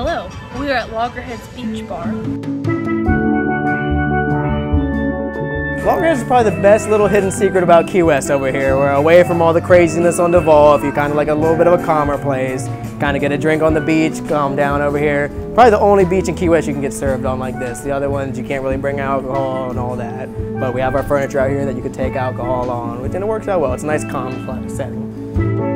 Hello, we are at Lagerheads Beach Bar. Lagerheads is probably the best little hidden secret about Key West over here. We're away from all the craziness on Duval. If you kind of like a little bit of a calmer place, kind of get a drink on the beach, calm down over here. Probably the only beach in Key West you can get served on like this. The other ones you can't really bring alcohol and all that. But we have our furniture out here that you can take alcohol on, which and it works out well. It's a nice calm setting.